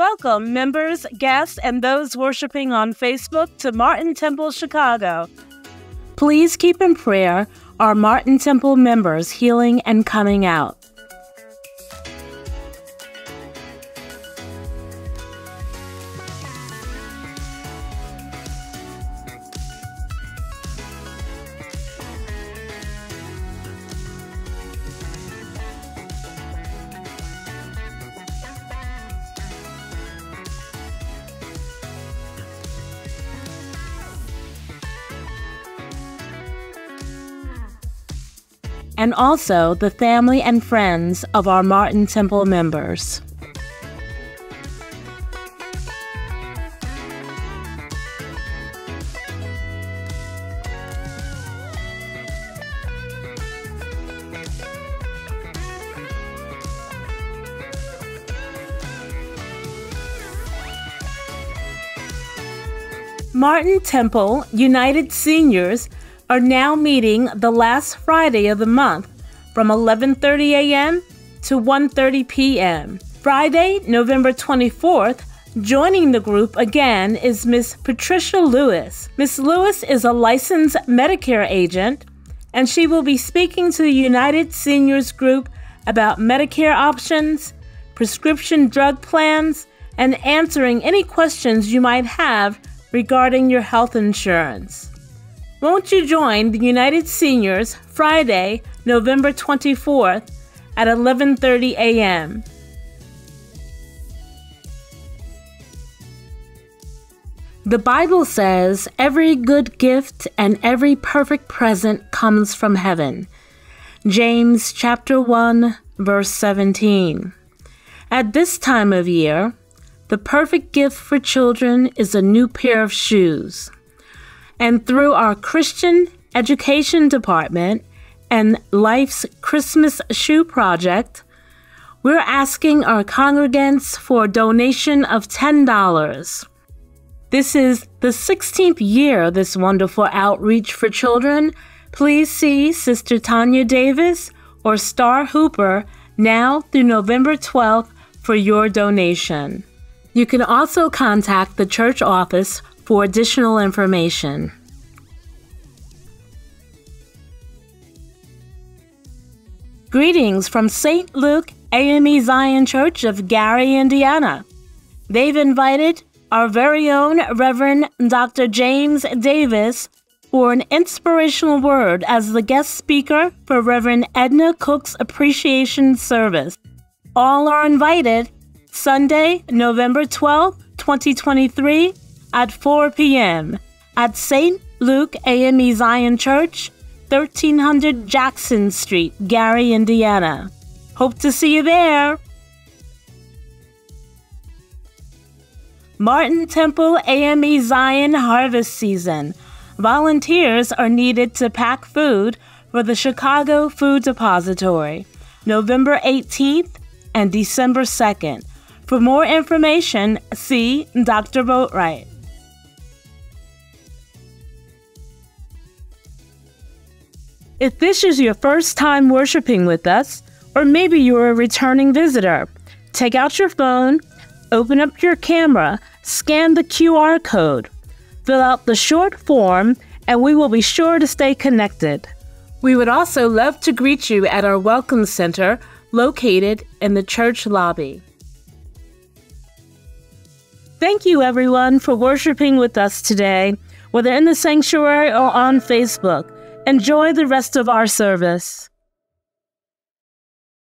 Welcome, members, guests, and those worshiping on Facebook to Martin Temple Chicago. Please keep in prayer our Martin Temple members healing and coming out. And also the family and friends of our Martin Temple members. Martin Temple United Seniors are now meeting the last Friday of the month from 11:30 a.m. to 1:30 p.m. Friday, November 24th, joining the group again is Miss Patricia Lewis. Miss Lewis is a licensed Medicare agent and she will be speaking to the United Seniors Group about Medicare options, prescription drug plans, and answering any questions you might have regarding your health insurance. Won't you join the United Seniors Friday, November 24th at 11:30 a.m. The Bible says every good gift and every perfect present comes from heaven. James chapter 1 verse 17. At this time of year, the perfect gift for children is a new pair of shoes and through our Christian Education Department and Life's Christmas Shoe Project, we're asking our congregants for a donation of $10. This is the 16th year of this wonderful outreach for children. Please see Sister Tanya Davis or Star Hooper now through November 12th for your donation. You can also contact the church office for additional information. Greetings from St. Luke AME Zion Church of Gary, Indiana. They've invited our very own Reverend Dr. James Davis for an inspirational word as the guest speaker for Reverend Edna Cook's Appreciation Service. All are invited Sunday, November 12, 2023 at 4 p.m. at St. Luke AME Zion Church, 1300 Jackson Street, Gary, Indiana. Hope to see you there. Martin Temple AME Zion Harvest Season. Volunteers are needed to pack food for the Chicago Food Depository, November 18th and December 2nd. For more information, see Dr. Boatwright. If this is your first time worshiping with us, or maybe you're a returning visitor, take out your phone, open up your camera, scan the QR code, fill out the short form, and we will be sure to stay connected. We would also love to greet you at our Welcome Center located in the church lobby. Thank you, everyone, for worshiping with us today, whether in the sanctuary or on Facebook. Enjoy the rest of our service.